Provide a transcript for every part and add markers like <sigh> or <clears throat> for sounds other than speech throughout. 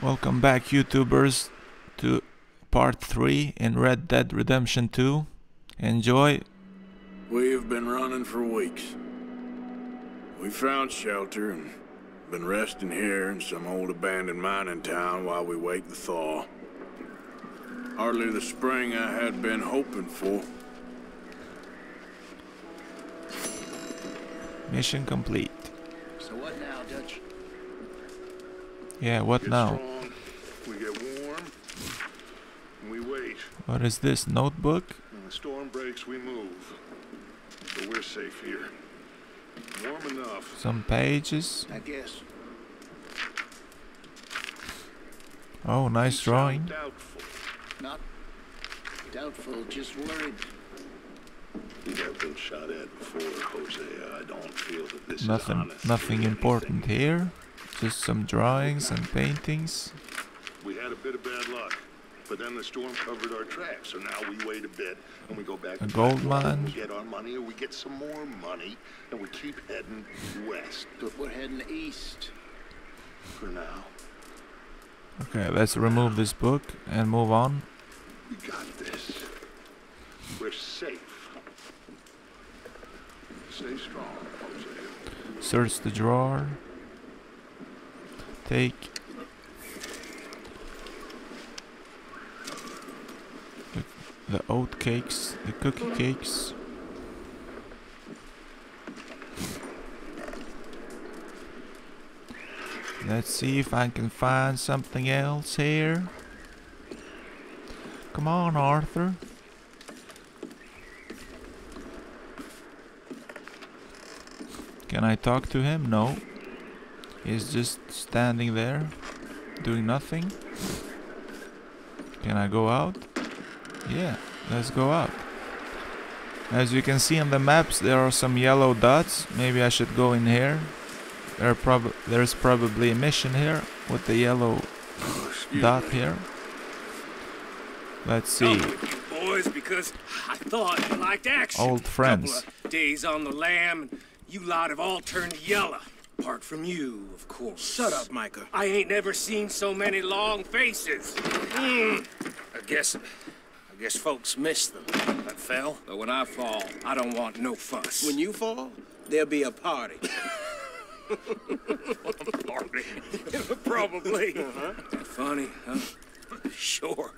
Welcome back YouTubers to part 3 in Red Dead Redemption 2. Enjoy. We've been running for weeks. We found shelter and been resting here in some old abandoned mining town while we wait the thaw. Hardly the spring I had been hoping for. Mission complete. So what now, Dutch? Yeah, what Get now? strong, we get warm, and we wait. What is this notebook? When the storm breaks, we move. But we're safe here. Warm enough. Some pages. I guess. Oh, nice drawing. Doubtful. Not doubtful, just worried. You have been shot at before, Hosea. I don't feel that this is Nothing honest. nothing important here. Just some drawings and paintings. We had a bit of bad luck. But then the storm covered our tracks, so now we wait a bit and we go back A gold mine? We get our money or we get some more money and we keep heading west But we're heading east. for now. Okay, let's remove this book and move on. We got this. We're safe. Stay strong, Hosea. Search the drawer. Take the, the oat cakes, the cookie cakes. Let's see if I can find something else here. Come on, Arthur. Can I talk to him? No. He's just standing there, doing nothing. Can I go out? Yeah, let's go out. As you can see on the maps, there are some yellow dots. Maybe I should go in here. There prob there's probably a mission here with the yellow dot here. Let's see. with boys because I thought you liked action. Old friends. Days on the lam, you lot have all turned yellow. Apart from you, of course. Shut up, Micah. I ain't never seen so many long faces. Hmm. I guess, I guess folks miss them. I fell, but when I fall, I don't want no fuss. When you fall, there'll be a party. <laughs> party, probably. <laughs> Funny, huh? Sure.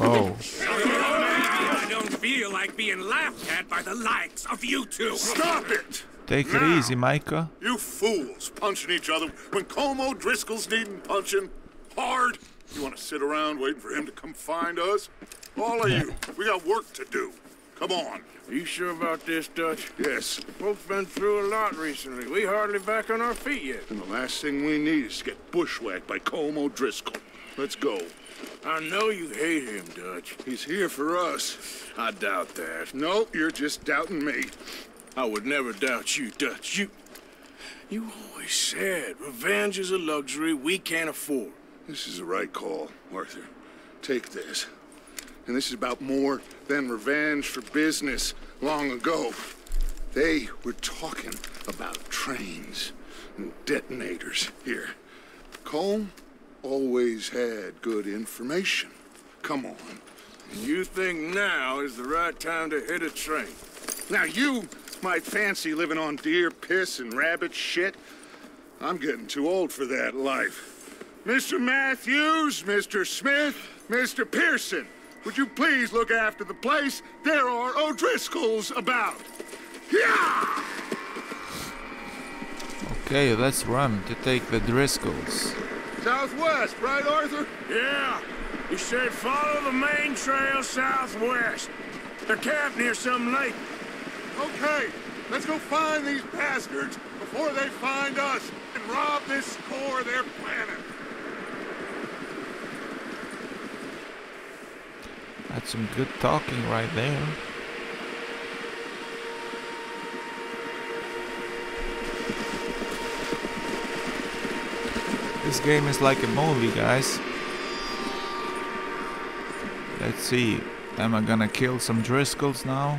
Oh, <laughs> I don't feel like being laughed at by the likes of you two. Stop it! Take it Now. easy, Micah. You fools punching each other when Colm O'Driscoll's needing punching hard. You want to sit around waiting for him to come find us? All of you, we got work to do. Come on. Are you sure about this, Dutch? Yes, Folks been through a lot recently. We hardly back on our feet yet. and the last thing we need is to get bushwhacked by Colm O'Driscoll. Let's go. I know you hate him, Dutch. He's here for us. I doubt that. No, you're just doubting me. I would never doubt you, Dutch. You... You always said revenge is a luxury we can't afford. This is the right call, Arthur. Take this. And this is about more than revenge for business long ago. They were talking about trains and detonators here. Colm always had good information. Come on. You think now is the right time to hit a train. Now you might fancy living on deer piss and rabbit shit. I'm getting too old for that life. Mr. Matthews, Mr. Smith, Mr. Pearson, would you please look after the place? There are O'Driscolls about. Yeah! Okay, let's run to take the Driscolls. Southwest, right, Arthur? Yeah, he said follow the main trail southwest. They're camped near some lake. Okay, let's go find these bastards before they find us and rob this core they're planning. That's some good talking right there. This game is like a movie, guys. Let's see. Am I gonna kill some Driscolls now?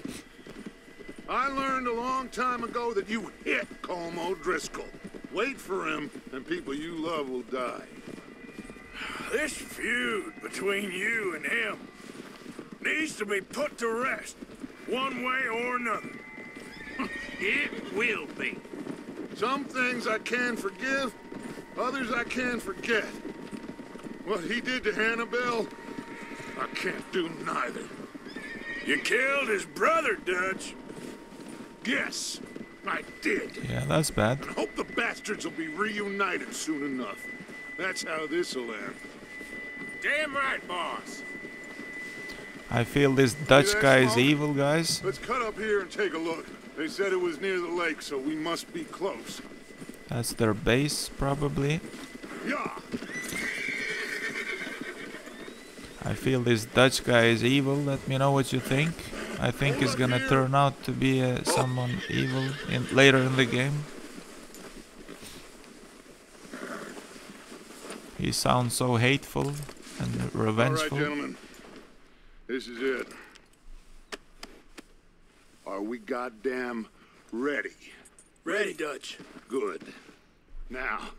I learned a long time ago that you hit Colm O'Driscoll. Wait for him, and people you love will die. This feud between you and him needs to be put to rest, one way or another. <laughs> It will be. Some things I can forgive, others I can forget. What he did to Annabelle, I can't do neither. You killed his brother, Dutch. Yes, I did. Yeah, that's bad. And hope the bastards will be reunited soon enough. That's how this'll end. Damn right, boss. I feel this Dutch guy is evil, guys. Let's cut up here and take a look. They said it was near the lake, so we must be close. That's their base, probably. Yeah. I feel this Dutch guy is evil. Let me know what you think. I think he's gonna turn out to be uh, someone evil in later in the game. He sounds so hateful and revengeful. All right, revengeful. gentlemen. This is it. Are we goddamn ready? Ready, Dutch. Good. Now,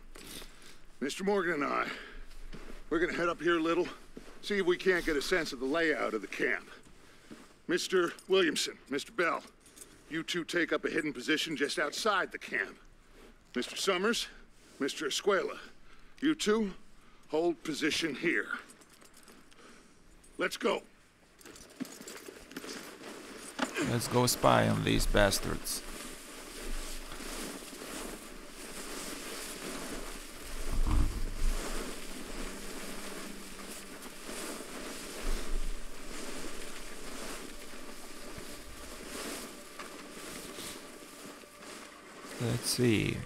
Mr. Morgan and I, we're gonna head up here a little, see if we can't get a sense of the layout of the camp. Mr. Williamson, Mr. Bell, you two take up a hidden position just outside the camp. Mr. Summers, Mr. Escuella, you two hold position here. Let's go. Let's go spy on these bastards. Let's see.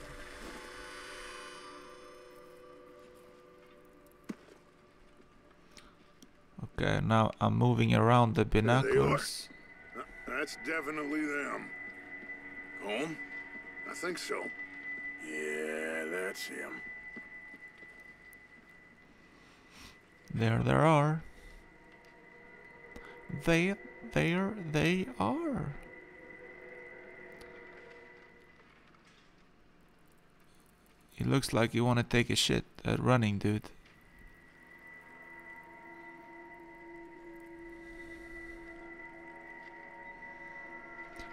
Okay, now I'm moving around the binoculars. That's definitely them. Home? I think so. Yeah, that's him. There, there are. They, there, they are. It looks like you want to take a shit at running, dude.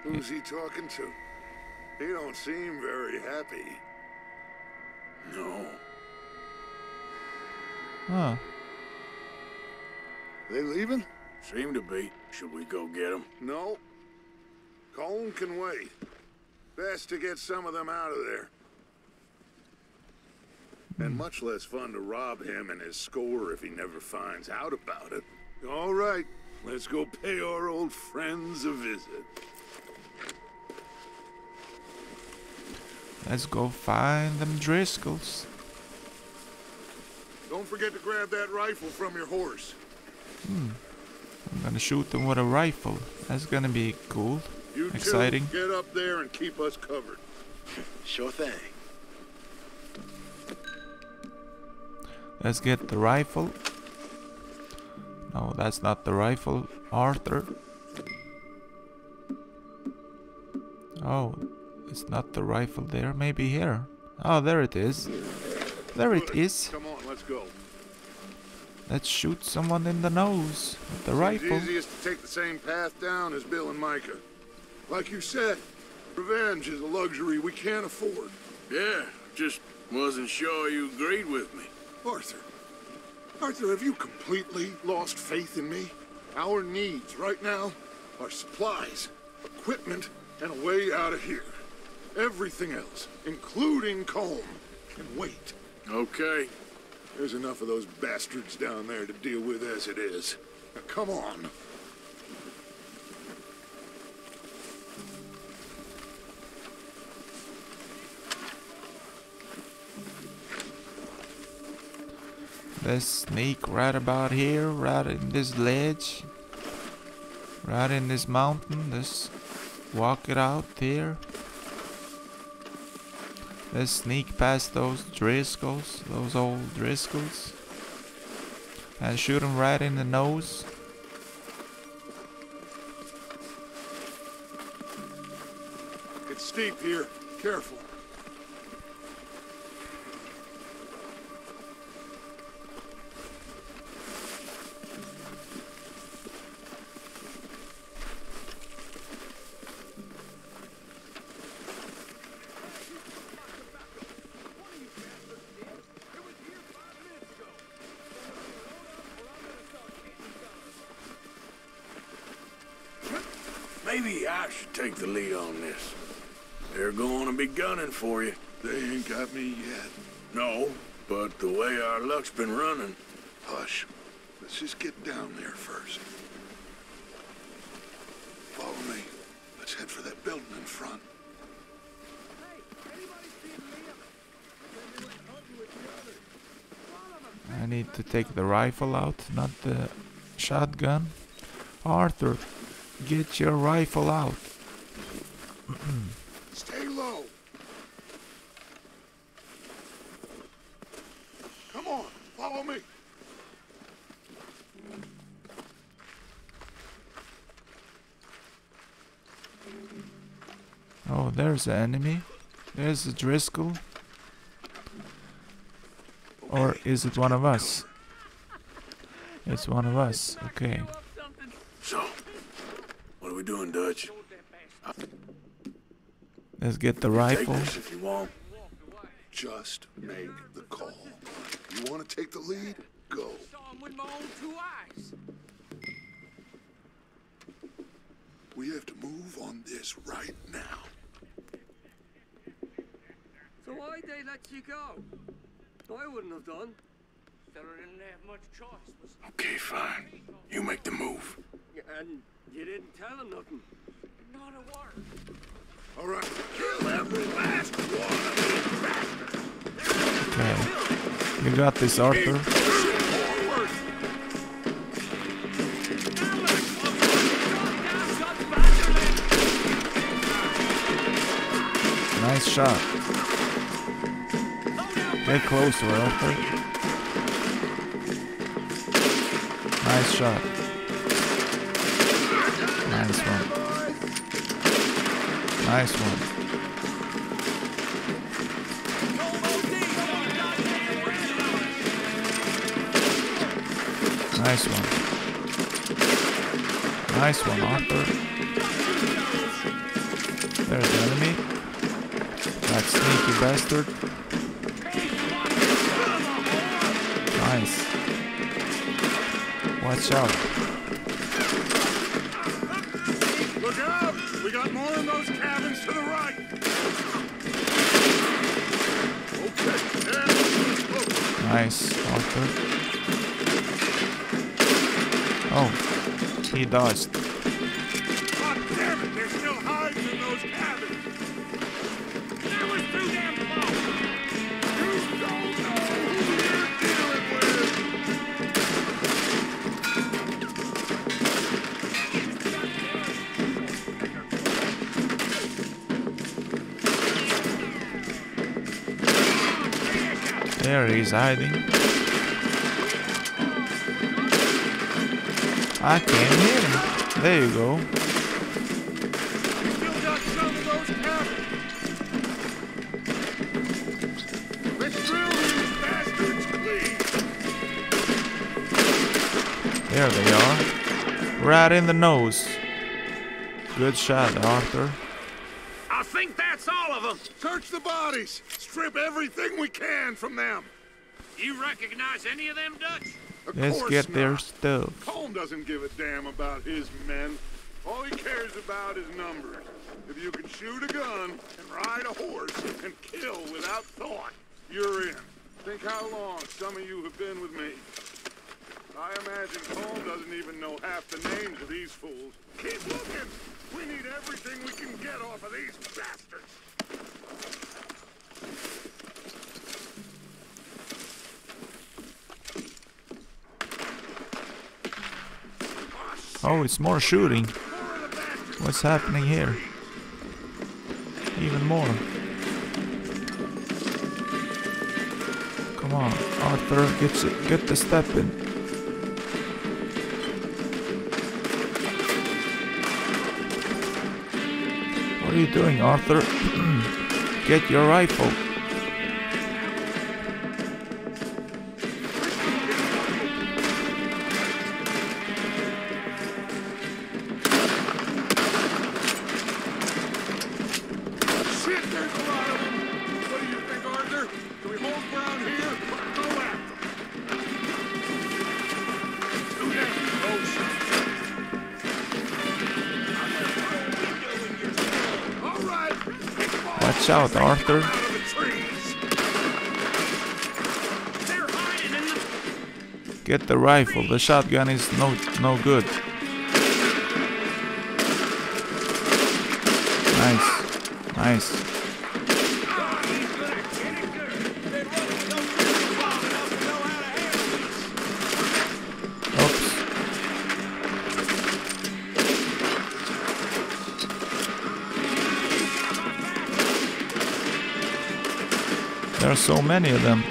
Who's he talking to? He don't seem very happy. No. Huh. They leaving? Seem to be. Should we go get him? No. Colm can wait. Best to get some of them out of there. And much less fun to rob him and his score if he never finds out about it. All right, let's go pay our old friends a visit. Let's go find them Driscolls. Don't forget to grab that rifle from your horse. Hmm. I'm gonna shoot them with a rifle. That's gonna be cool. You Exciting. two, get up there and keep us covered. Sure thing. Let's get the rifle. No, that's not the rifle. Arthur. Oh, it's not the rifle there. Maybe here. Oh, there it is. There it is. Come on, let's go. Let's shoot someone in the nose with the Seems rifle. easiest to take the same path down as Bill and Micah. Like you said, revenge is a luxury we can't afford. Yeah, just wasn't sure you agreed with me. Arthur. Arthur, have you completely lost faith in me? Our needs right now are supplies, equipment, and a way out of here. Everything else, including Colm, can wait. Okay. There's enough of those bastards down there to deal with as it is. Now, come on. Let's sneak right about here, right in this ledge. Right in this mountain. Let's walk it out here. Let's sneak past those Driscolls, those old Driscolls. And shoot them right in the nose. It's steep here. Careful. Take the lead on this. They're going to be gunning for you. They ain't got me yet. No, but the way our luck's been running, Hush. Let's just get down there first. Follow me. Let's head for that building in front. I need to take the rifle out, not the shotgun. Arthur, get your rifle out. Stay low. Come on, follow me. Oh, there's an enemy. There's a Driscoll. Or is it one of us? It's one of us. Okay. so. What are we doing, Dutch? Let's get the Take rifle. this if you want. Just make the call. You want to take the lead? Go. Saw him with my own two eyes. We have to move on this right now. So why'd they let you go? I wouldn't have done. Fella didn't have much choice. Was Okay, fine. You make the move. And you didn't tell him nothing. not a word. All right. Kill every last one of Okay. You got this, Arthur. Nice shot. Get closer, Arthur. Nice shot. Nice one. Nice one. Nice one. Nice one, Arthur. There's the enemy. That sneaky bastard. Nice. Watch out. Nice, Arthur. Oh, he dodged. There he's hiding. I can't hear him. There you go. Still got some of those cabins. Let's drill these bastards clean. There they are. Right in the nose. Good shot, Arthur. I think that's all of them. Search the bodies. Strip everything we can from them. You recognize any of them, Dutch? Of Let's course get their stuff. Colm doesn't give a damn about his men. All he cares about is numbers. If you can shoot a gun and ride a horse and kill without thought, you're in. Think how long some of you have been with me. I imagine Colm doesn't even know half the names of these fools. Keep looking! We need everything we can get off of these bastards! Oh, it's more shooting. What's happening here? Even more. Come on, Arthur, get, get the step in. What are you doing, Arthur? <clears throat> get your rifle. Hiding in the... Get the rifle. The shotgun is no no good. Nice. Nice. So many of them.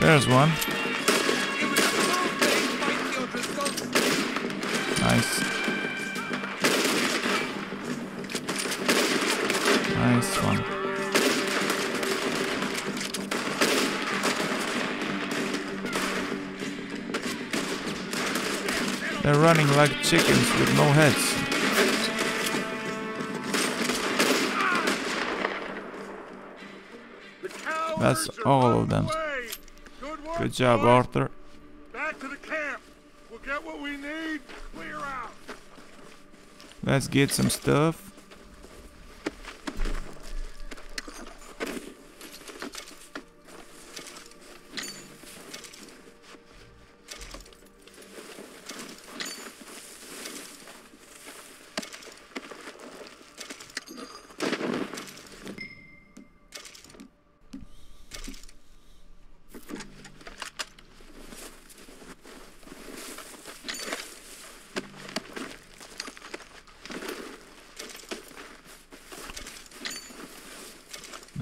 There's one. Nice. Nice one. They're running like chickens with no heads. That's all of them. Good job. Arthur. Back to the camp. We'll get what we need. Clear out. Let's get some stuff.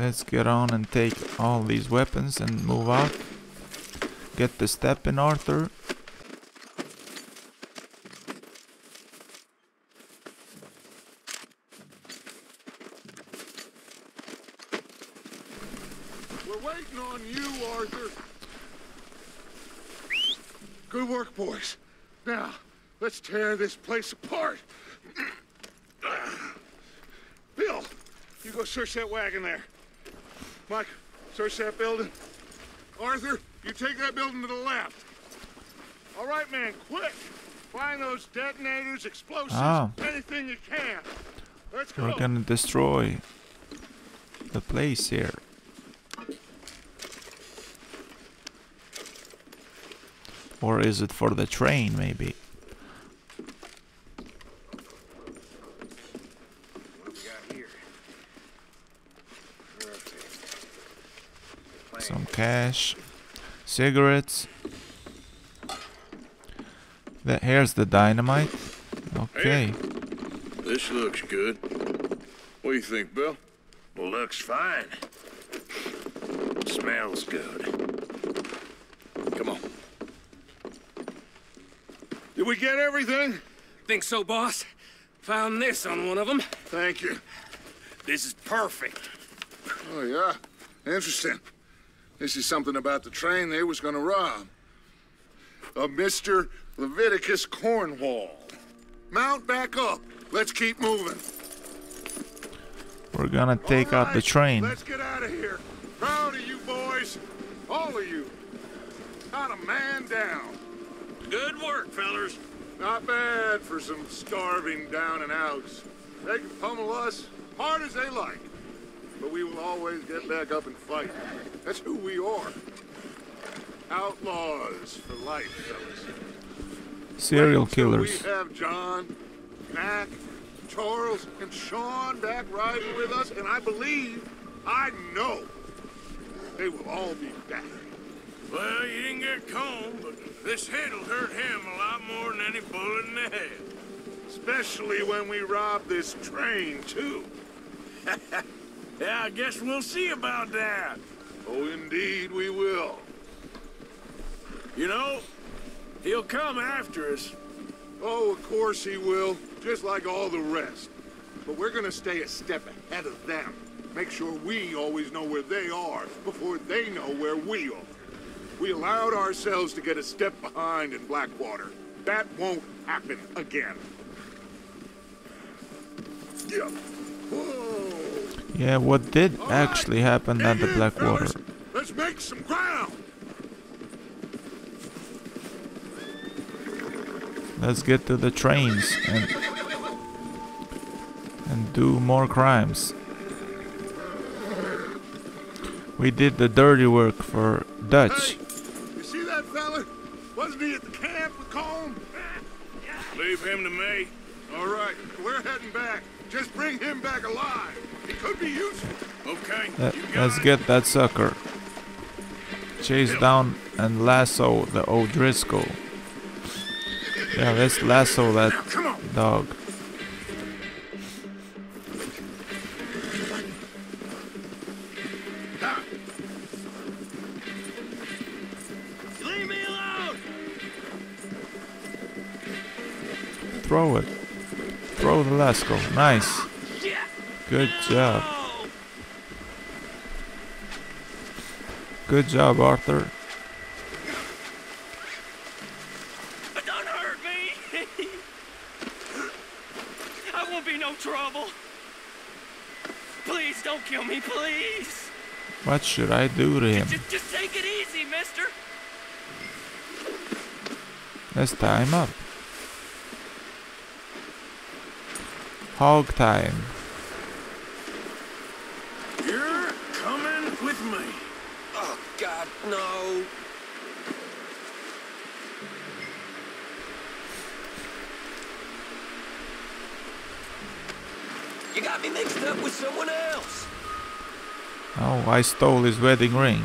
Let's get on and take all these weapons and move out. Get the step in, Arthur. We're waiting on you, Arthur. Good work, boys. Now, let's tear this place apart. <clears throat> Bill, you go search that wagon there. Mike, search that building. Arthur, you take that building to the left. All right, man, quick. Find those detonators, explosives, Ah. anything you can. Let's go. We're gonna destroy the place here. Or is it for the train, maybe? What do we got here? Okay. Some cash, cigarettes. That here's the dynamite. Okay. This looks good. What do you think, Bill? Looks fine. Smells good. Come on. Did we get everything? Think so, boss? Found this on one of them. Thank you. This is perfect. Oh, yeah? Interesting. This is something about the train they was gonna rob. A Mr. Leviticus Cornwall. Mount back up. Let's keep moving. We're gonna take All out the train. Let's get out of here. Proud of you boys. All of you. Not a man down. Good work, fellers. Not bad for some starving down and outs. They can pummel us hard as they like. But we will always get back up and fight. That's who we are. Outlaws for life, fellas. Serial Wait killers. We have John, Mac, Charles, and Sean back riding with us, and I believe I know they will all be back. Well, you didn't get Colm, but this hit'll hurt him a lot more than any bullet in the head. Especially when we rob this train, too. <laughs> Yeah, I guess we'll see about that. Oh, indeed we will. You know, he'll come after us. Oh, of course he will, just like all the rest. But we're gonna stay a step ahead of them. Make sure we always know where they are before they know where we are. We allowed ourselves to get a step behind in Blackwater. That won't happen again. Yeah. Whoa. Yeah, what did All right, actually happen at the Blackwater? fellas. Let's make some ground. Let's get to the trains and and do more crimes. We did the dirty work for Dutch. Hey, you see that fella? Wasn't he at the camp with Colm? Leave him to me. All right, we're heading back. Just bring him back alive. He could be useful. Okay, uh, Let, let's get that sucker. Chase down and lasso the O'Driscoll. Yeah, let's lasso that dog. Leave me alone! Throw it. Throw the lasso. Nice. Good job. Good job, Arthur. Don't hurt me! I won't be no trouble. Please don't kill me, please. What should I do to him? Just, just take it easy, mister. Let's tie him up. Hog time. You're coming with me. Oh, God, no. You got me mixed up with someone else. Oh, I stole his wedding ring.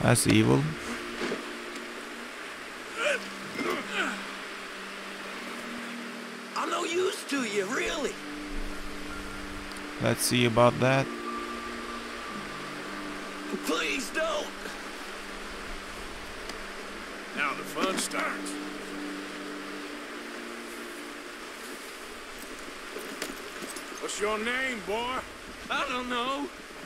That's evil. I'm no use to you, really. Let's see about that. Please don't. Now the fun starts. What's your name, boy? I don't know.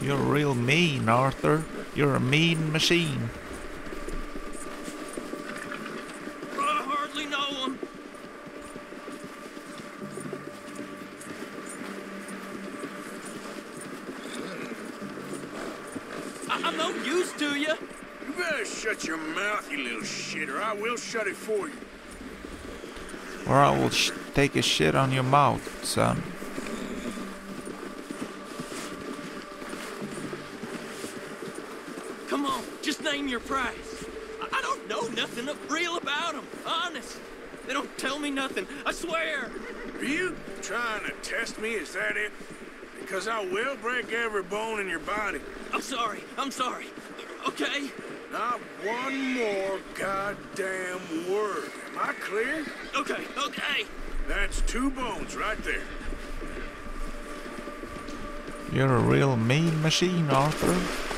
You're real mean, Arthur. You're a mean machine. I hardly know him. I- I'm no use to you. You better shut your mouth, you little shit, or I will shut it for you. Or I will sh- take a shit on your mouth, son. Come on, just name your price. I, I don't know nothing of real about them. Honest. They don't tell me nothing. I swear. Are you trying to test me? Is that it? Because I will break every bone in your body. I'm sorry. I'm sorry. Okay? Not one more goddamn word. Am I clear? Okay. Okay. That's two bones right there. You're a real mean machine, Arthur.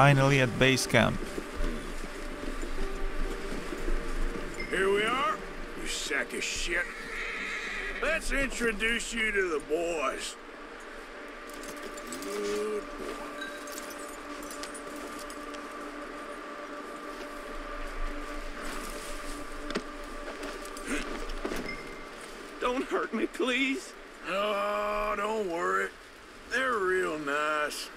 finally at base camp. Here we are, you sack of shit. Let's introduce you to the boys. Good Don't hurt me, please. Oh, don't worry. They're real nice.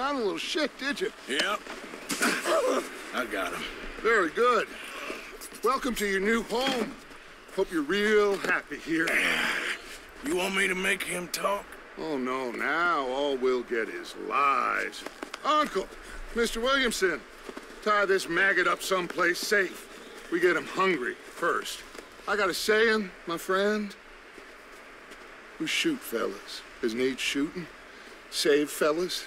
Found a little shit, did you? Yep. I got him. Very good. Welcome to your new home. Hope you're real happy here. <sighs> You want me to make him talk? Oh, no, now all we'll get is lies. Uncle, Mr. Williamson, tie this maggot up someplace safe. We get him hungry first. I got a saying, my friend. Who shoot fellas as need shooting, save fellas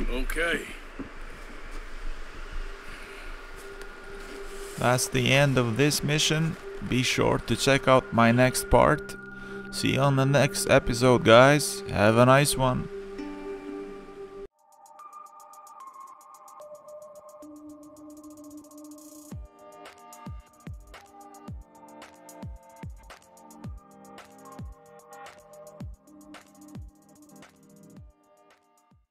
Okay. That's the end of this mission. Be sure to check out my next part. See you on the next episode, guys. Have a nice one.